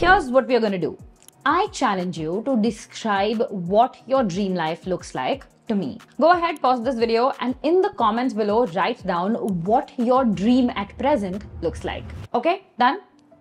Here's what we're going to do. I challenge you to describe what your dream life looks like to me. Go ahead, pause this video and in the comments below, write down what your dream at present looks like. Okay, done?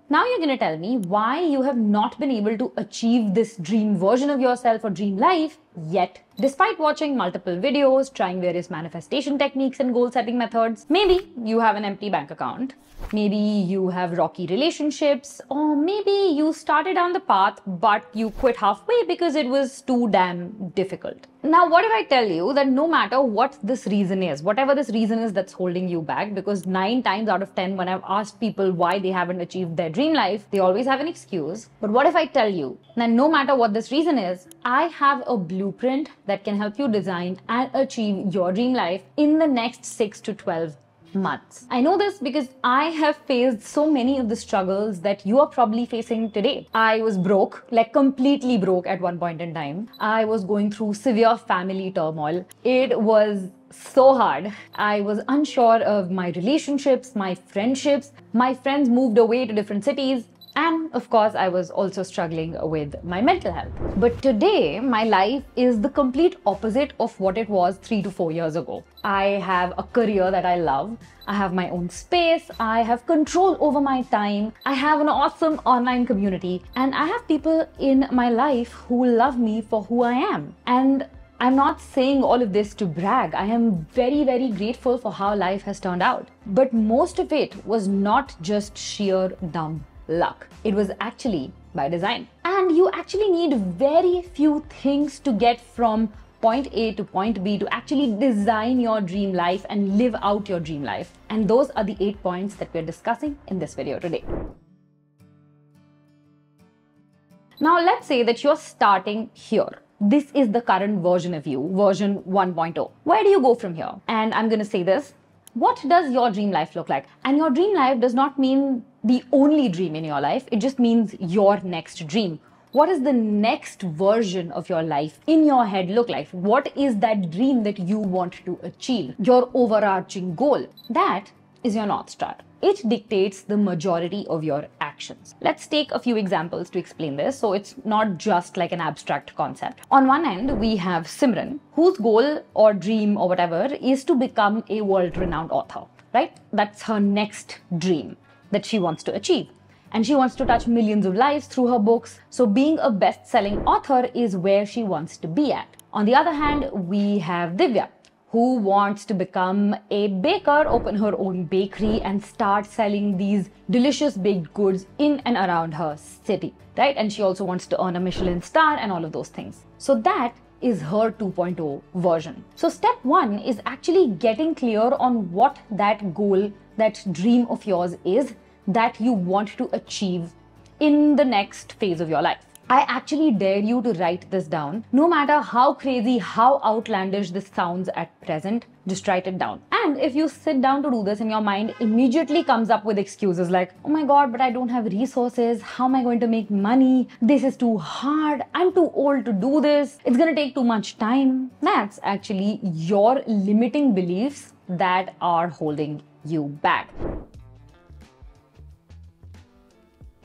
Now you're going to tell me why you have not been able to achieve this dream version of yourself or dream life yet. Despite watching multiple videos, trying various manifestation techniques and goal setting methods, maybe you have an empty bank account, maybe you have rocky relationships, or maybe you started down the path but you quit halfway because it was too damn difficult. Now, what if I tell you that no matter what this reason is, whatever this reason is that's holding you back, because nine times out of 10, when I've asked people why they haven't achieved their dream life, they always have an excuse. But what if I tell you that no matter what this reason is, I have a blueprint that can help you design and achieve your dream life in the next 6 to 12 months. I know this because I have faced so many of the struggles that you are probably facing today. I was broke, like completely broke at one point in time. I was going through severe family turmoil. It was so hard. I was unsure of my relationships, my friendships. My friends moved away to different cities. And of course, I was also struggling with my mental health. But today, my life is the complete opposite of what it was three to four years ago. I have a career that I love. I have my own space. I have control over my time. I have an awesome online community. And I have people in my life who love me for who I am. And I'm not saying all of this to brag. I am very, very grateful for how life has turned out. But most of it was not just sheer dumb luck. It was actually by design. And you actually need very few things to get from point A to point B to actually design your dream life and live out your dream life. And those are the eight points that we're discussing in this video today. Now, let's say that you're starting here. This is the current version of you, version 1.0. Where do you go from here? And I'm going to say this what does your dream life look like? And your dream life does not mean the only dream in your life, it just means your next dream. What does the next version of your life in your head look like? What is that dream that you want to achieve? Your overarching goal. That is your North Star. It dictates the majority of your actions. Let's take a few examples to explain this so it's not just like an abstract concept. On one end, we have Simran, whose goal or dream or whatever is to become a world renowned author, right? That's her next dream that she wants to achieve. And she wants to touch millions of lives through her books. So, being a best selling author is where she wants to be at. On the other hand, we have Divya, who wants to become a baker, open her own bakery, and start selling these delicious baked goods in and around her city, right? And she also wants to earn a Michelin star and all of those things. So that is her 2.0 version. So step one is actually getting clear on what that goal, that dream of yours is that you want to achieve in the next phase of your life. I actually dare you to write this down. No matter how crazy, how outlandish this sounds at present, just write it down. And if you sit down to do this and your mind immediately comes up with excuses like, oh my god, but I don't have resources. How am I going to make money? This is too hard. I'm too old to do this. It's going to take too much time. That's actually your limiting beliefs that are holding you back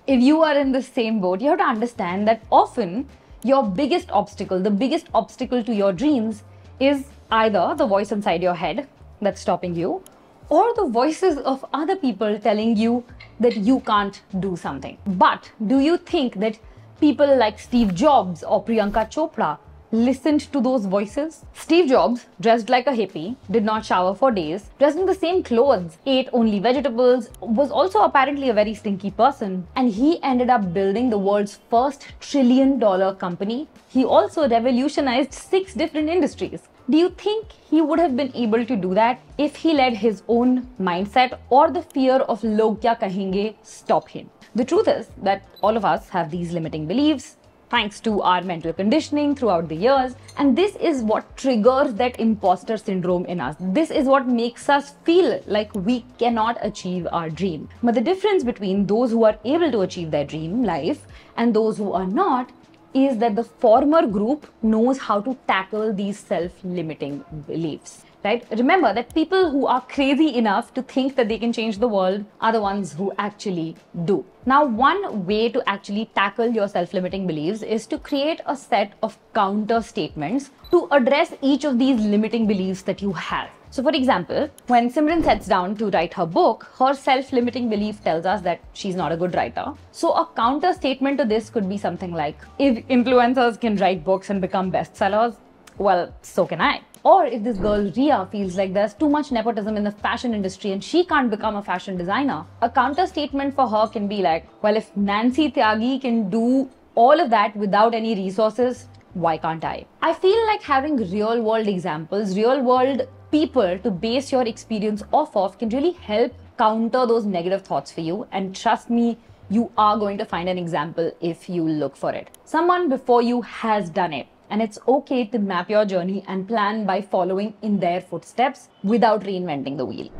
if you are in the same boat, you have to understand that often your biggest obstacle, the biggest obstacle to your dreams is either the voice inside your head that's stopping you or the voices of other people telling you that you can't do something. But do you think that people like Steve Jobs or Priyanka Chopra listened to those voices? Steve Jobs, dressed like a hippie, did not shower for days, dressed in the same clothes, ate only vegetables, was also apparently a very stinky person, and he ended up building the world's first trillion dollar company. He also revolutionized six different industries. Do you think he would have been able to do that if he let his own mindset or the fear of log kya kahenge stop him? The truth is that all of us have these limiting beliefs, thanks to our mental conditioning throughout the years. And this is what triggers that imposter syndrome in us. This is what makes us feel like we cannot achieve our dream. But the difference between those who are able to achieve their dream life and those who are not is that the former group knows how to tackle these self limiting beliefs. Right? Remember that people who are crazy enough to think that they can change the world are the ones who actually do. Now, one way to actually tackle your self limiting beliefs is to create a set of counter statements to address each of these limiting beliefs that you have. So, for example, when Simran sets down to write her book, her self limiting belief tells us that she's not a good writer. So, a counter statement to this could be something like if influencers can write books and become bestsellers, well, so can I. Or if this girl Ria feels like there's too much nepotism in the fashion industry and she can't become a fashion designer, a counter statement for her can be like, well, if Nancy Tyagi can do all of that without any resources, why can't I? I feel like having real world examples, real world people to base your experience off of can really help counter those negative thoughts for you. And trust me, you are going to find an example if you look for it. Someone before you has done it and it's okay to map your journey and plan by following in their footsteps without reinventing the wheel.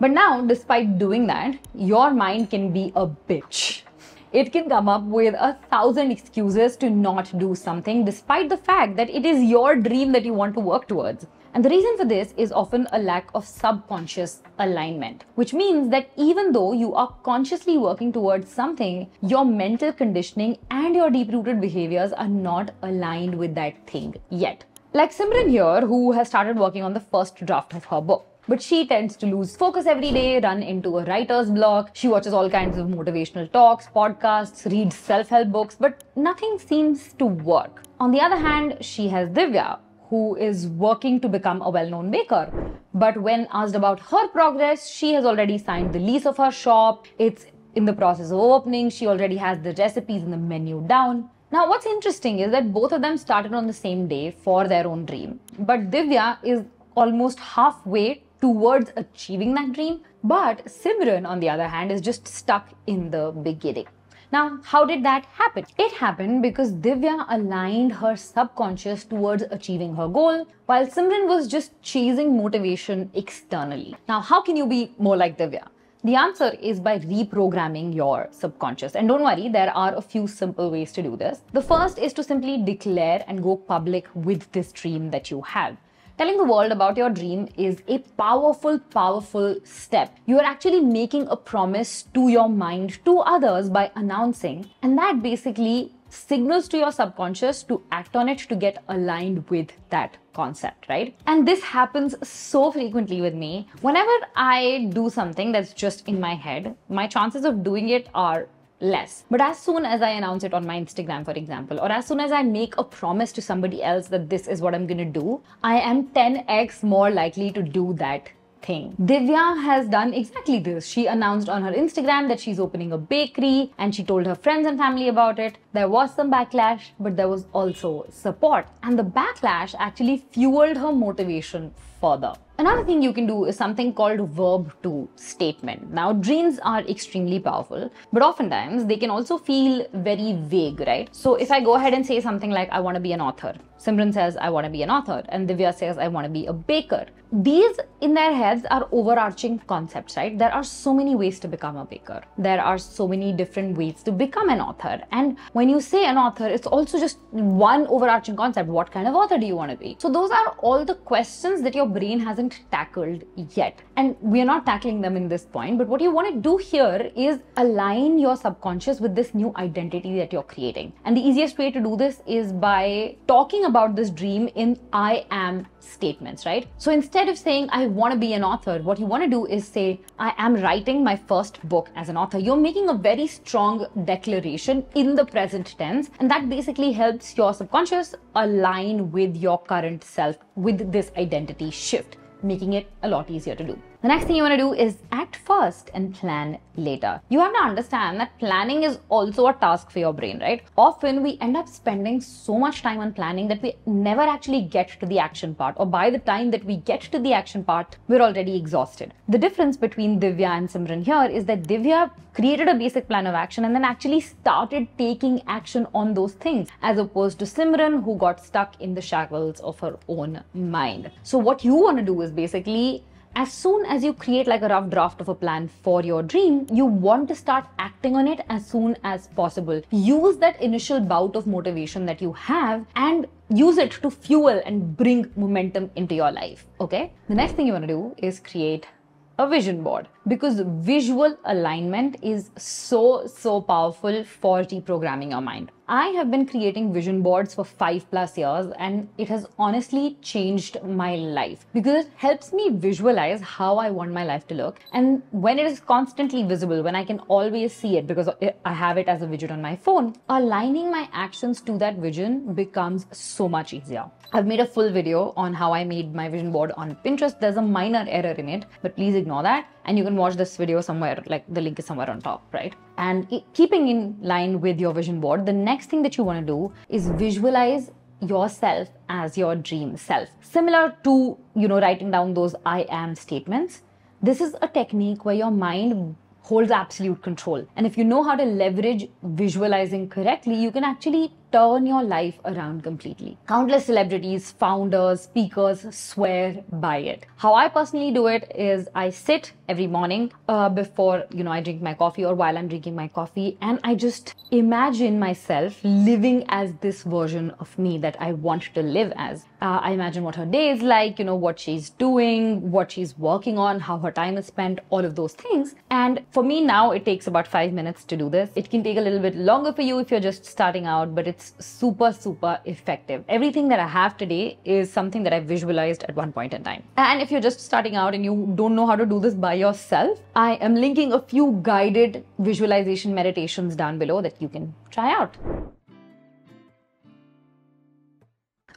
But now, despite doing that, your mind can be a bitch. It can come up with a thousand excuses to not do something, despite the fact that it is your dream that you want to work towards. And the reason for this is often a lack of subconscious alignment, which means that even though you are consciously working towards something, your mental conditioning and your deep rooted behaviors are not aligned with that thing yet. Like Simran here, who has started working on the first draft of her book. But she tends to lose focus every day, run into a writer's block. She watches all kinds of motivational talks, podcasts, reads self help books, but nothing seems to work. On the other hand, she has Divya, who is working to become a well known baker. But when asked about her progress, she has already signed the lease of her shop. It's in the process of opening. She already has the recipes and the menu down. Now, what's interesting is that both of them started on the same day for their own dream. But Divya is almost halfway towards achieving that dream. But Simran, on the other hand, is just stuck in the beginning. Now, how did that happen? It happened because Divya aligned her subconscious towards achieving her goal, while Simran was just chasing motivation externally. Now, how can you be more like Divya? The answer is by reprogramming your subconscious. And don't worry, there are a few simple ways to do this. The first is to simply declare and go public with this dream that you have. Telling the world about your dream is a powerful, powerful step. You are actually making a promise to your mind, to others by announcing. And that basically signals to your subconscious to act on it to get aligned with that concept, right? And this happens so frequently with me. Whenever I do something that's just in my head, my chances of doing it are less. But as soon as I announce it on my Instagram, for example, or as soon as I make a promise to somebody else that this is what I'm gonna do, I am 10x more likely to do that thing. Divya has done exactly this. She announced on her Instagram that she's opening a bakery and she told her friends and family about it. There was some backlash, but there was also support. And the backlash actually fueled her motivation further. Another thing you can do is something called verb to statement. Now, dreams are extremely powerful, but oftentimes they can also feel very vague, right? So, if I go ahead and say something like, I want to be an author, Simran says, I want to be an author, and Divya says, I want to be a baker. These in their heads are overarching concepts, right? There are so many ways to become a baker. There are so many different ways to become an author. And when you say an author, it's also just one overarching concept. What kind of author do you want to be? So, those are all the questions that your brain hasn't tackled yet. And we are not tackling them in this point. But what you want to do here is align your subconscious with this new identity that you're creating. And the easiest way to do this is by talking about this dream in I am statements, right? So instead of saying, I want to be an author, what you want to do is say, I am writing my first book as an author. You're making a very strong declaration in the present tense, and that basically helps your subconscious align with your current self with this identity shift making it a lot easier to do. The next thing you want to do is act first and plan later. You have to understand that planning is also a task for your brain, right? Often we end up spending so much time on planning that we never actually get to the action part, or by the time that we get to the action part, we're already exhausted. The difference between Divya and Simran here is that Divya created a basic plan of action and then actually started taking action on those things, as opposed to Simran, who got stuck in the shackles of her own mind. So, what you want to do is basically as soon as you create like a rough draft of a plan for your dream, you want to start acting on it as soon as possible. Use that initial bout of motivation that you have and use it to fuel and bring momentum into your life. Okay. The next thing you want to do is create a vision board because visual alignment is so, so powerful for reprogramming your mind. I have been creating vision boards for five plus years and it has honestly changed my life because it helps me visualize how I want my life to look. And when it is constantly visible, when I can always see it because I have it as a widget on my phone, aligning my actions to that vision becomes so much easier. I've made a full video on how I made my vision board on Pinterest. There's a minor error in it, but please ignore that. And you can watch this video somewhere, like the link is somewhere on top, right? And keeping in line with your vision board, the next thing that you want to do is visualize yourself as your dream self. Similar to, you know, writing down those I am statements. This is a technique where your mind holds absolute control. And if you know how to leverage visualizing correctly, you can actually turn your life around completely. Countless celebrities, founders, speakers swear by it. How I personally do it is I sit every morning uh, before you know I drink my coffee or while I'm drinking my coffee, and I just imagine myself living as this version of me that I want to live as. Uh, I imagine what her day is like, you know, what she's doing, what she's working on, how her time is spent, all of those things. And for me now, it takes about five minutes to do this. It can take a little bit longer for you if you're just starting out, but it's super, super effective. Everything that I have today is something that I visualized at one point in time. And if you're just starting out and you don't know how to do this by yourself, I am linking a few guided visualization meditations down below that you can try out.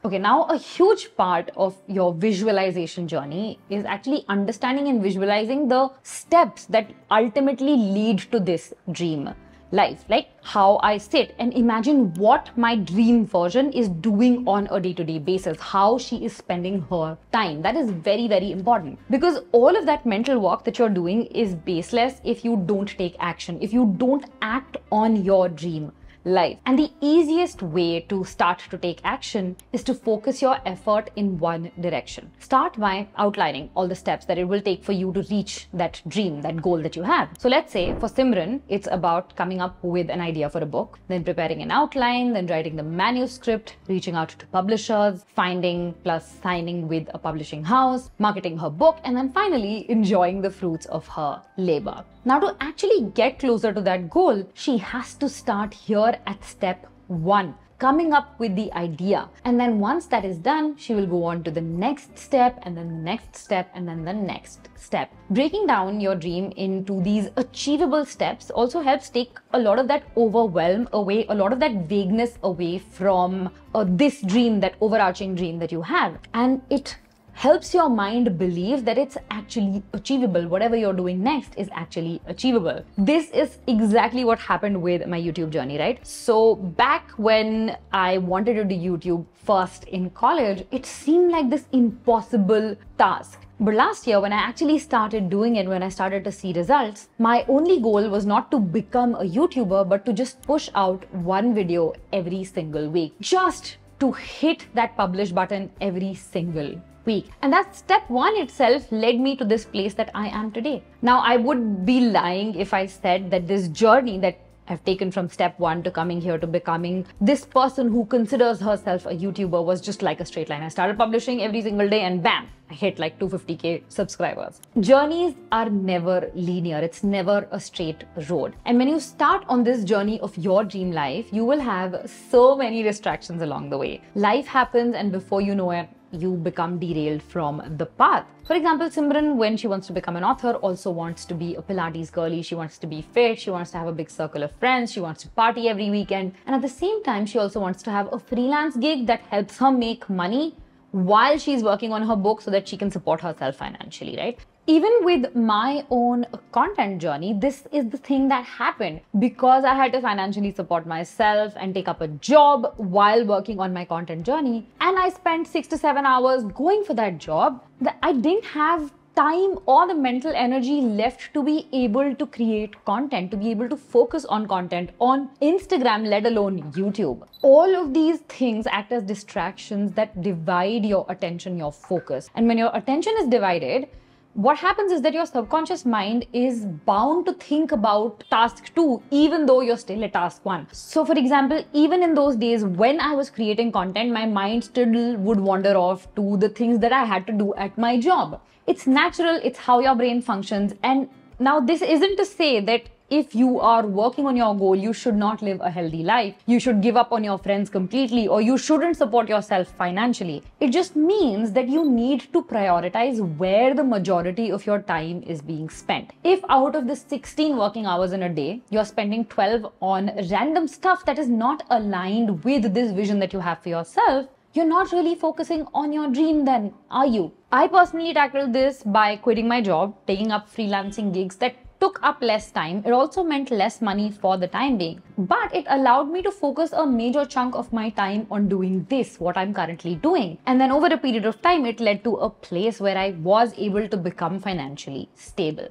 Okay, now a huge part of your visualization journey is actually understanding and visualizing the steps that ultimately lead to this dream life, like how I sit and imagine what my dream version is doing on a day to day basis, how she is spending her time. That is very, very important. Because all of that mental work that you're doing is baseless if you don't take action, if you don't act on your dream life. And the easiest way to start to take action is to focus your effort in one direction. Start by outlining all the steps that it will take for you to reach that dream, that goal that you have. So let's say for Simran, it's about coming up with an idea for a book, then preparing an outline, then writing the manuscript, reaching out to publishers, finding plus signing with a publishing house, marketing her book, and then finally enjoying the fruits of her labor. Now, to actually get closer to that goal, she has to start here at step one coming up with the idea. And then once that is done, she will go on to the next step and then the next step and then the next step. Breaking down your dream into these achievable steps also helps take a lot of that overwhelm away, a lot of that vagueness away from uh, this dream, that overarching dream that you have. And it helps your mind believe that it's actually achievable. Whatever you're doing next is actually achievable. This is exactly what happened with my YouTube journey, right? So back when I wanted to do YouTube first in college, it seemed like this impossible task. But last year, when I actually started doing it, when I started to see results, my only goal was not to become a YouTuber, but to just push out one video every single week. Just to hit that publish button every single week. And that step one itself led me to this place that I am today. Now, I would be lying if I said that this journey that I've taken from step one to coming here to becoming this person who considers herself a YouTuber was just like a straight line. I started publishing every single day and bam, I hit like 250k subscribers. Journeys are never linear, it's never a straight road. And when you start on this journey of your dream life, you will have so many distractions along the way. Life happens, and before you know it, you become derailed from the path. For example, Simran, when she wants to become an author, also wants to be a Pilates girly. She wants to be fit. She wants to have a big circle of friends. She wants to party every weekend. And at the same time, she also wants to have a freelance gig that helps her make money while she's working on her book so that she can support herself financially, right? Even with my own content journey, this is the thing that happened because I had to financially support myself and take up a job while working on my content journey. And I spent six to seven hours going for that job that I didn't have time or the mental energy left to be able to create content, to be able to focus on content on Instagram, let alone YouTube. All of these things act as distractions that divide your attention, your focus. And when your attention is divided, what happens is that your subconscious mind is bound to think about task two, even though you're still at task one. So, for example, even in those days when I was creating content, my mind still would wander off to the things that I had to do at my job. It's natural, it's how your brain functions. And now, this isn't to say that if you are working on your goal, you should not live a healthy life. You should give up on your friends completely, or you shouldn't support yourself financially. It just means that you need to prioritize where the majority of your time is being spent. If out of the 16 working hours in a day, you're spending 12 on random stuff that is not aligned with this vision that you have for yourself, you're not really focusing on your dream then, are you? I personally tackled this by quitting my job, taking up freelancing gigs that took up less time. It also meant less money for the time being. But it allowed me to focus a major chunk of my time on doing this, what I'm currently doing. And then over a period of time, it led to a place where I was able to become financially stable.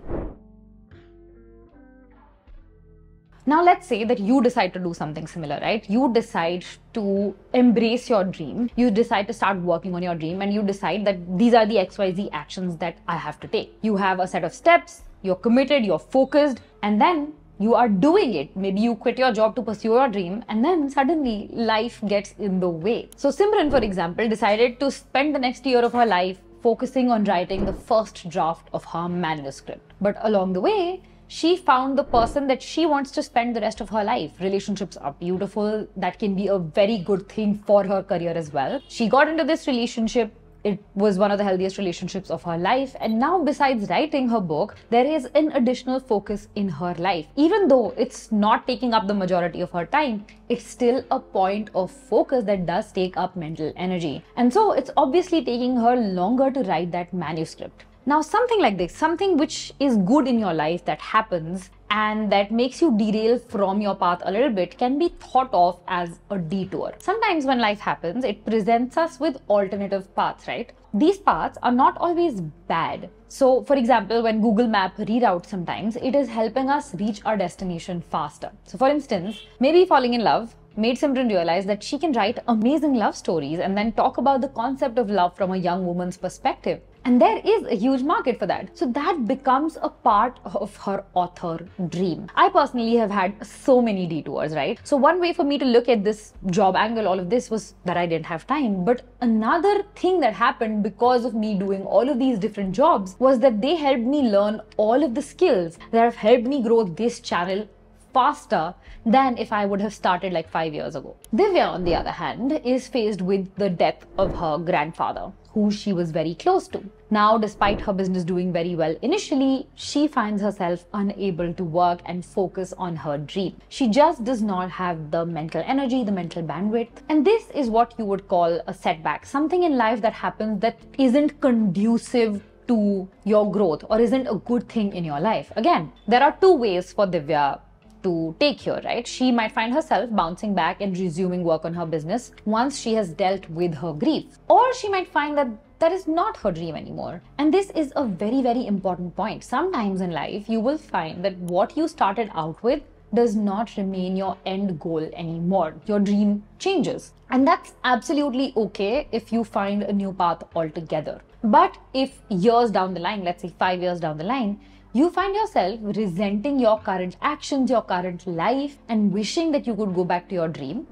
Now, let's say that you decide to do something similar, right? You decide to embrace your dream. You decide to start working on your dream and you decide that these are the XYZ actions that I have to take. You have a set of steps, you're committed, you're focused, and then you are doing it. Maybe you quit your job to pursue your dream, and then suddenly life gets in the way. So, Simran, for example, decided to spend the next year of her life focusing on writing the first draft of her manuscript. But along the way, she found the person that she wants to spend the rest of her life. Relationships are beautiful. That can be a very good thing for her career as well. She got into this relationship it was one of the healthiest relationships of her life. And now, besides writing her book, there is an additional focus in her life. Even though it's not taking up the majority of her time, it's still a point of focus that does take up mental energy. And so, it's obviously taking her longer to write that manuscript. Now, something like this, something which is good in your life that happens and that makes you derail from your path a little bit can be thought of as a detour. Sometimes when life happens, it presents us with alternative paths, right? These paths are not always bad. So, for example, when Google Map reroutes sometimes, it is helping us reach our destination faster. So, for instance, maybe falling in love made Simran realize that she can write amazing love stories and then talk about the concept of love from a young woman's perspective. And there is a huge market for that. So that becomes a part of her author dream. I personally have had so many detours, right? So one way for me to look at this job angle, all of this was that I didn't have time. But another thing that happened because of me doing all of these different jobs was that they helped me learn all of the skills that have helped me grow this channel faster than if I would have started like five years ago. Divya, on the other hand, is faced with the death of her grandfather who she was very close to. Now, despite her business doing very well initially, she finds herself unable to work and focus on her dream. She just does not have the mental energy, the mental bandwidth. And this is what you would call a setback something in life that happens that isn't conducive to your growth or isn't a good thing in your life. Again, there are two ways for Divya to take here, right? She might find herself bouncing back and resuming work on her business once she has dealt with her grief. Or she might find that that is not her dream anymore. And this is a very, very important point. Sometimes in life, you will find that what you started out with does not remain your end goal anymore. Your dream changes. And that's absolutely okay if you find a new path altogether. But if years down the line, let's say five years down the line, you find yourself resenting your current actions, your current life, and wishing that you could go back to your dream,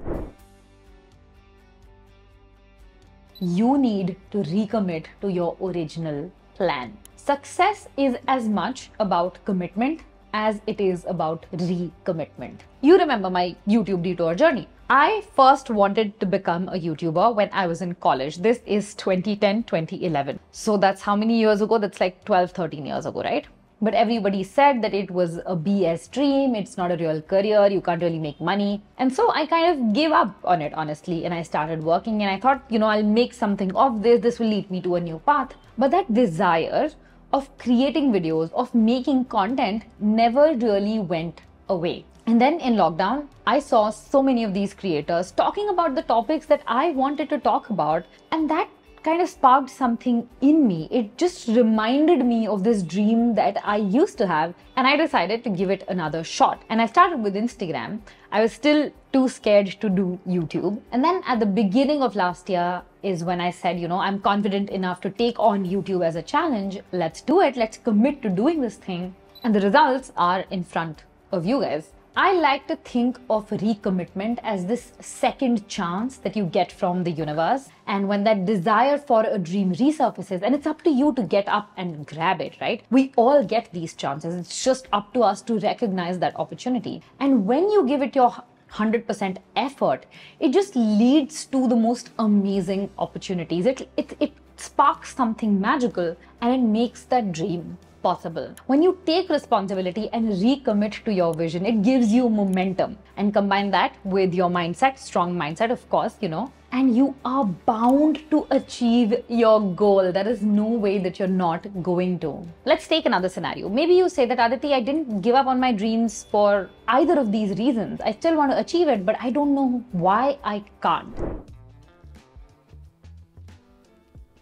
you need to recommit to your original plan. Success is as much about commitment as it is about recommitment. You remember my YouTube detour journey. I first wanted to become a YouTuber when I was in college. This is 2010, 2011. So that's how many years ago? That's like 12, 13 years ago, right? But everybody said that it was a BS dream, it's not a real career, you can't really make money. And so I kind of gave up on it, honestly, and I started working and I thought, you know, I'll make something of this, this will lead me to a new path. But that desire of creating videos, of making content, never really went away. And then in lockdown, I saw so many of these creators talking about the topics that I wanted to talk about, and that kind of sparked something in me. It just reminded me of this dream that I used to have, and I decided to give it another shot. And I started with Instagram. I was still too scared to do YouTube. And then at the beginning of last year is when I said, you know, I'm confident enough to take on YouTube as a challenge. Let's do it. Let's commit to doing this thing. And the results are in front of you guys. I like to think of recommitment as this second chance that you get from the universe. And when that desire for a dream resurfaces, and it's up to you to get up and grab it, right? We all get these chances. It's just up to us to recognize that opportunity. And when you give it your 100% effort, it just leads to the most amazing opportunities. It, it, it sparks something magical and it makes that dream possible. When you take responsibility and recommit to your vision, it gives you momentum. And combine that with your mindset, strong mindset, of course, you know, and you are bound to achieve your goal. There is no way that you're not going to. Let's take another scenario. Maybe you say that Adete, I didn't give up on my dreams for either of these reasons. I still want to achieve it, but I don't know why I can't.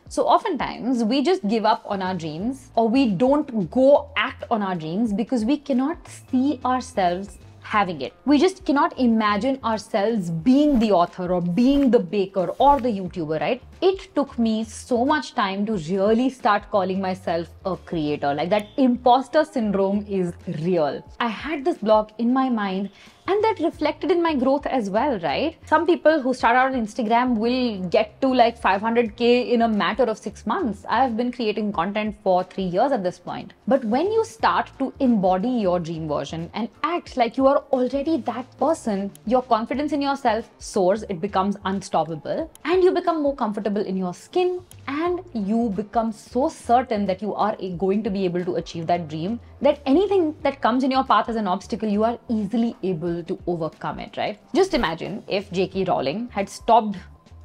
So oftentimes we just give up on our dreams or we don't go act on our dreams because we cannot see ourselves having it. We just cannot imagine ourselves being the author or being the baker or the YouTuber, right? It took me so much time to really start calling myself a creator. Like that imposter syndrome is real. I had this block in my mind and that reflected in my growth as well, right? Some people who start out on Instagram will get to like 500k in a matter of six months. I have been creating content for three years at this point. But when you start to embody your dream version and act like you are already that person, your confidence in yourself soars, it becomes unstoppable, and you become more comfortable in your skin, and you become so certain that you are going to be able to achieve that dream that anything that comes in your path as an obstacle, you are easily able to overcome it, right? Just imagine if J.K. Rowling had stopped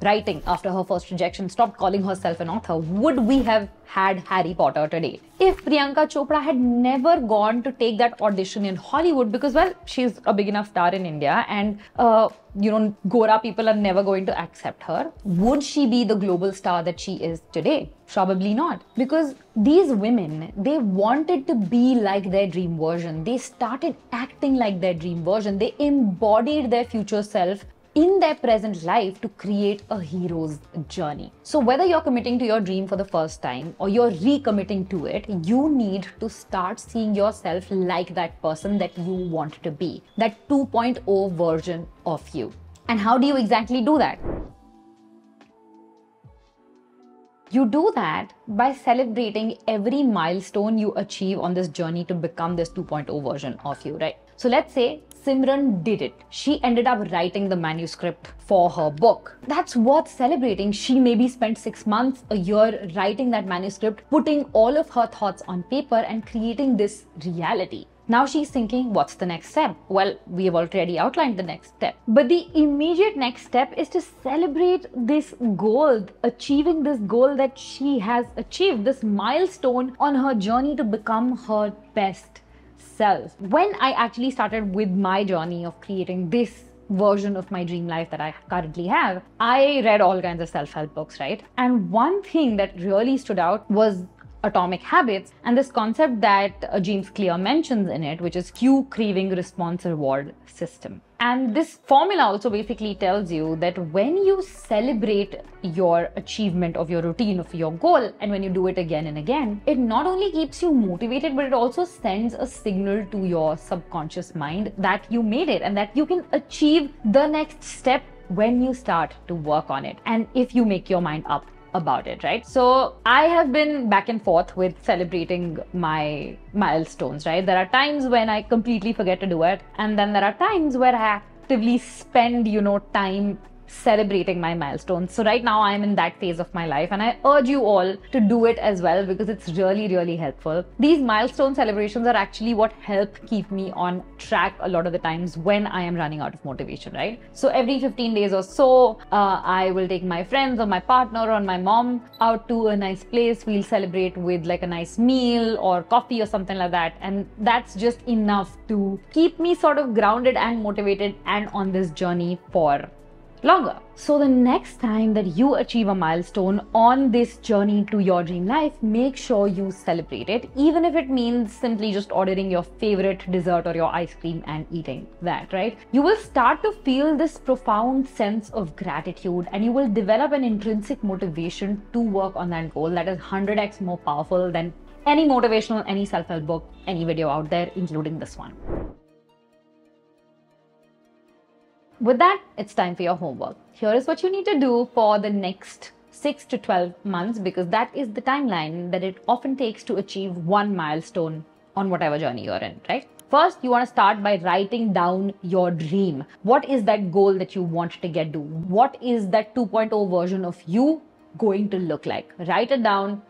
writing after her first rejection, stopped calling herself an author, would we have had Harry Potter today? If Priyanka Chopra had never gone to take that audition in Hollywood, because, well, she's a big enough star in India and, uh, you know, Gora people are never going to accept her, would she be the global star that she is today? Probably not. Because these women, they wanted to be like their dream version. They started acting like their dream version. They embodied their future self in their present life to create a hero's journey. So, whether you're committing to your dream for the first time or you're recommitting to it, you need to start seeing yourself like that person that you want to be, that 2.0 version of you. And how do you exactly do that? You do that by celebrating every milestone you achieve on this journey to become this 2.0 version of you, right? So let's say Simran did it. She ended up writing the manuscript for her book. That's worth celebrating. She maybe spent six months, a year writing that manuscript, putting all of her thoughts on paper and creating this reality. Now she's thinking, what's the next step? Well, we have already outlined the next step. But the immediate next step is to celebrate this goal, achieving this goal that she has achieved, this milestone on her journey to become her best When I actually started with my journey of creating this version of my dream life that I currently have, I read all kinds of self help books, right? And one thing that really stood out was atomic habits and this concept that uh, James Clear mentions in it, which is cue craving response reward system. And this formula also basically tells you that when you celebrate your achievement of your routine, of your goal, and when you do it again and again, it not only keeps you motivated, but it also sends a signal to your subconscious mind that you made it and that you can achieve the next step when you start to work on it. And if you make your mind up about it, right? So I have been back and forth with celebrating my milestones, right? There are times when I completely forget to do it, and then there are times where I actively spend, you know, time celebrating my milestones. So right now I'm in that phase of my life and I urge you all to do it as well because it's really, really helpful. These milestone celebrations are actually what help keep me on track a lot of the times when I am running out of motivation, right? So every 15 days or so, uh, I will take my friends or my partner or my mom out to a nice place. We'll celebrate with like a nice meal or coffee or something like that. And that's just enough to keep me sort of grounded and motivated and on this journey for longer. So the next time that you achieve a milestone on this journey to your dream life, make sure you celebrate it, even if it means simply just ordering your favorite dessert or your ice cream and eating that, right? You will start to feel this profound sense of gratitude and you will develop an intrinsic motivation to work on that goal that is 100x more powerful than any motivational, any self help book, any video out there, including this one. With that, it's time for your homework. Here is what you need to do for the next 6 to 12 months because that is the timeline that it often takes to achieve one milestone on whatever journey you're in, right? First, you want to start by writing down your dream. What is that goal that you want to get to? What is that 2.0 version of you going to look like? Write it down.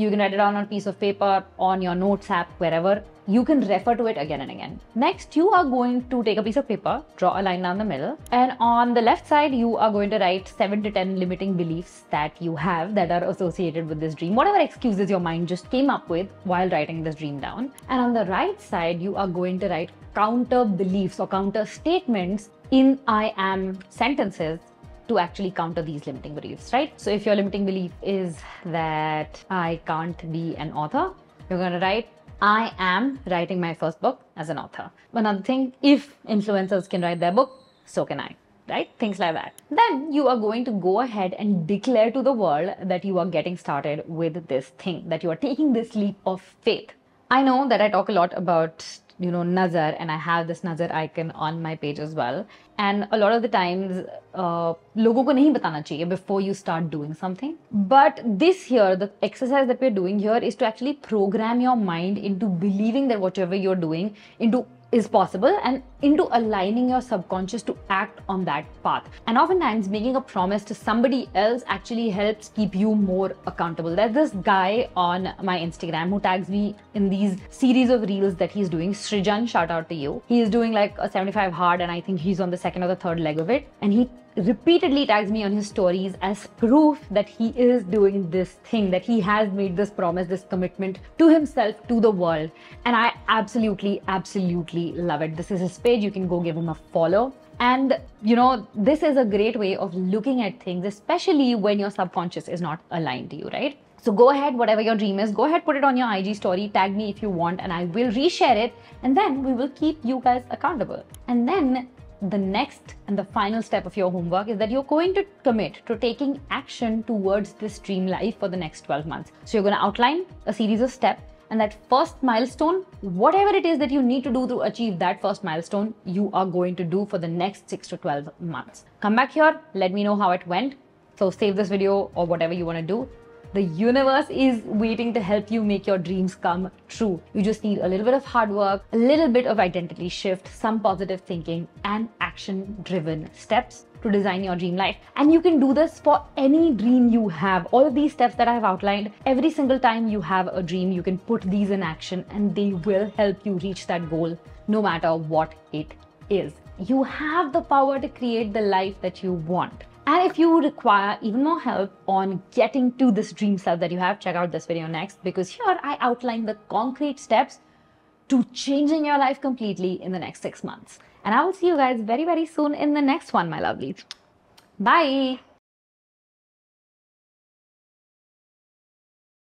You can write it down on a piece of paper, on your notes app, wherever, you can refer to it again and again. Next, you are going to take a piece of paper, draw a line down the middle, and on the left side, you are going to write 7 to 10 limiting beliefs that you have that are associated with this dream, whatever excuses your mind just came up with while writing this dream down. And on the right side, you are going to write counter beliefs or counter statements in I am sentences to actually counter these limiting beliefs, right? So if your limiting belief is that I can't be an author, you're going to write I am writing my first book as an author. Another thing, if influencers can write their book, so can I. Right? Things like that. Then you are going to go ahead and declare to the world that you are getting started with this thing, that you are taking this leap of faith. I know that I talk a lot about you know nazar and i have this nazar icon on my page as well. And a lot of the times uh, logo ko nahi batana chahiye before you start doing something. But this here the exercise that we're doing here is to actually program your mind into believing that whatever you're doing into is possible and into aligning your subconscious to act on that path. And oftentimes, making a promise to somebody else actually helps keep you more accountable. There's this guy on my Instagram who tags me in these series of reels that he's doing. Srijan, shout out to you. He's doing like a 75 hard, and I think he's on the second or the third leg of it. And he repeatedly tags me on his stories as proof that he is doing this thing, that he has made this promise, this commitment to himself, to the world. And I absolutely, absolutely love it. This is his page. You can go give him a follow. And, you know, this is a great way of looking at things, especially when your subconscious is not aligned to you, right? So go ahead, whatever your dream is, go ahead, put it on your IG story, tag me if you want, and I will reshare it. And then we will keep you guys accountable. And then the next and the final step of your homework is that you're going to commit to taking action towards this dream life for the next 12 months. So you're going to outline a series of steps and that first milestone, whatever it is that you need to do to achieve that first milestone, you are going to do for the next 6 to 12 months. Come back here, let me know how it went. So save this video or whatever you want to do the universe is waiting to help you make your dreams come true. You just need a little bit of hard work, a little bit of identity shift, some positive thinking, and action driven steps to design your dream life. And you can do this for any dream you have. All of these steps that I've outlined, every single time you have a dream, you can put these in action and they will help you reach that goal no matter what it is. You have the power to create the life that you want. And if you require even more help on getting to this dream self that you have, check out this video next because here I outline the concrete steps to changing your life completely in the next six months. And I will see you guys very, very soon in the next one, my lovelies. Bye.